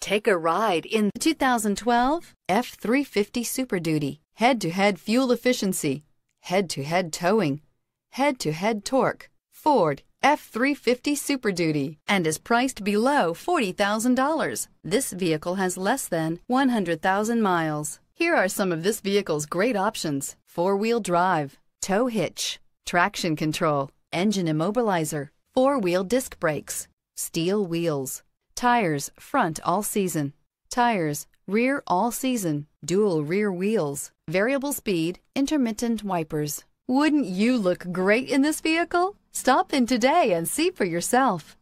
Take a ride in the 2012 F350 Super Duty. Head-to-head fuel efficiency, head-to-head towing, head-to-head torque. Ford F350 Super Duty and is priced below $40,000. This vehicle has less than 100,000 miles. Here are some of this vehicle's great options. Four-wheel drive, tow hitch, traction control, engine immobilizer, four-wheel disc brakes, steel wheels, tires front all season, tires rear all season, dual rear wheels, variable speed, intermittent wipers. Wouldn't you look great in this vehicle? Stop in today and see for yourself.